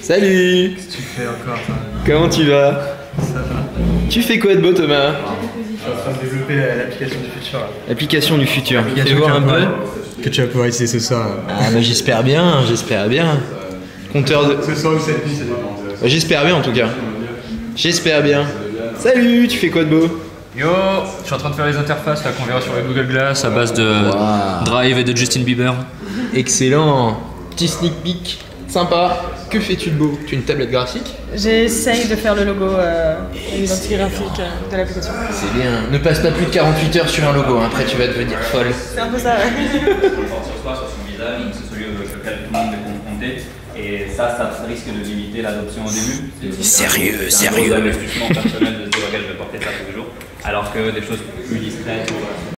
Salut Tu fais encore toi? Comment tu vas? Ça va Tu fais quoi de beau Thomas? Je suis en train de développer l'application du futur. L'application du futur. Fais L'application voir un que tu vas peu? pouvoir- Que tu vas pouvoir utiliser ce soir. Ah bah j'espère bien, j'espère bien. Compteur de... Ce soir ou cette nuit, ça dépend. Bah, J'espère bien en tout cas. J'espère bien. Salut, tu fais quoi de beau? Yo, je suis en train de faire les interfaces là qu'on verra sur le Google Glass à base de Wow. Drive et de Justin Bieber. Excellent. Petit sneak peek. Sympa. Que fais-tu de beau? Tu as une tablette graphique? J'essaye de faire le logo euh, l'identité graphique euh, de l'application. C'est bien. Ne passe pas plus de 48 heures sur un logo, hein. après tu vas devenir folle. C'est un peu ça, ouais. sur soi, sur son visage, donc c'est celui avec lequel tout le monde est confronté. Et ça, ça risque de limiter l'adoption au début. C'est- Sérieux, c'est un sérieux. personnel de dire, ok, je vais porter ça tous les jours. Alors que des choses plus discrètes,